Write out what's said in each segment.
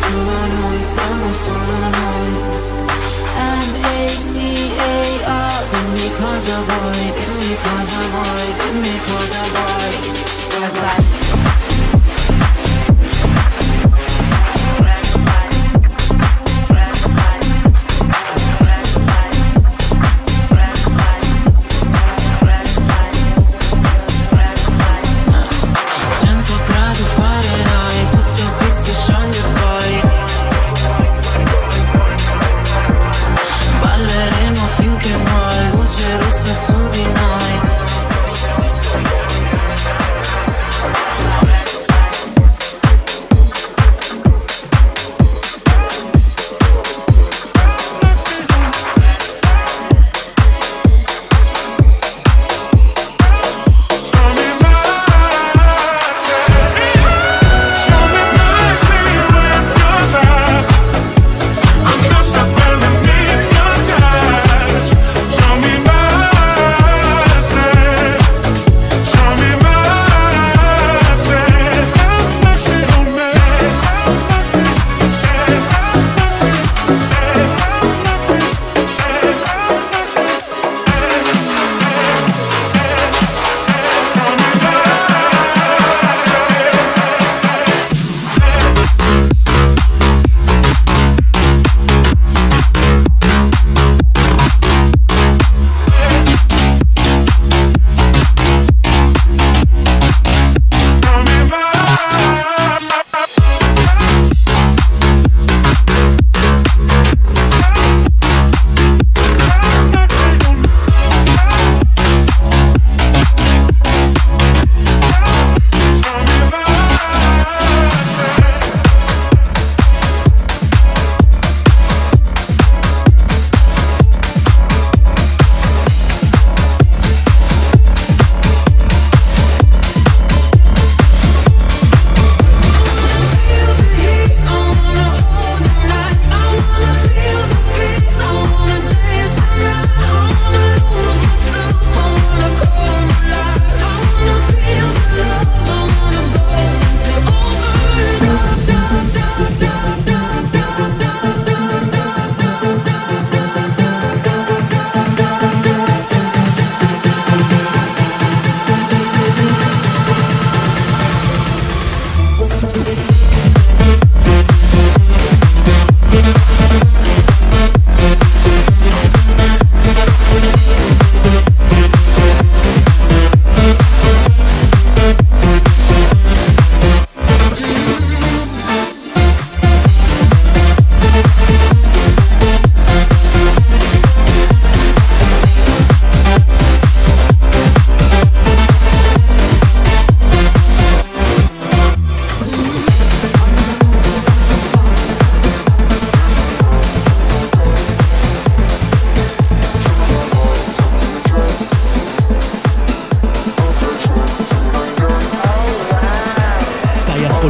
solo noi, siamo solo noi M-A-C-A-R Dimmi cosa vuoi,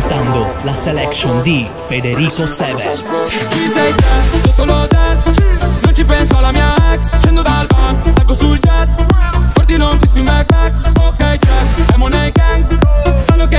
ascoltando la selection di Federico Sever. Chi sei te? Sotto l'hotel Non ci penso alla mia ex Scendo dal van, salgo sul jet Forti non ti spin back back Ok check, è Money Gang Sanno che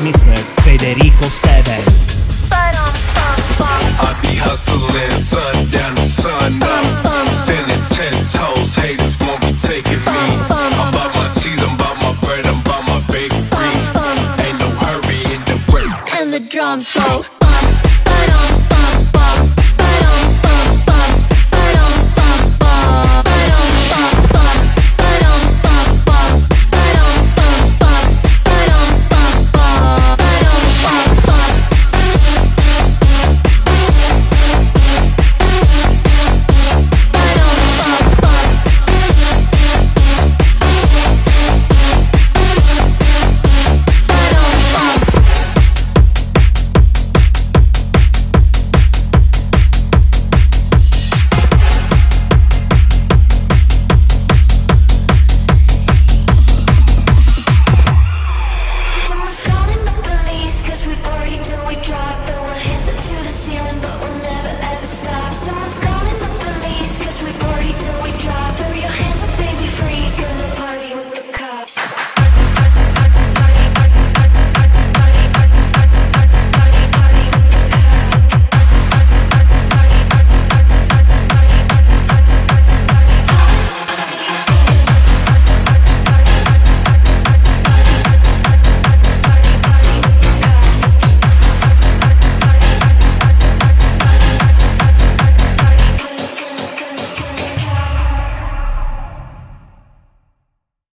Miss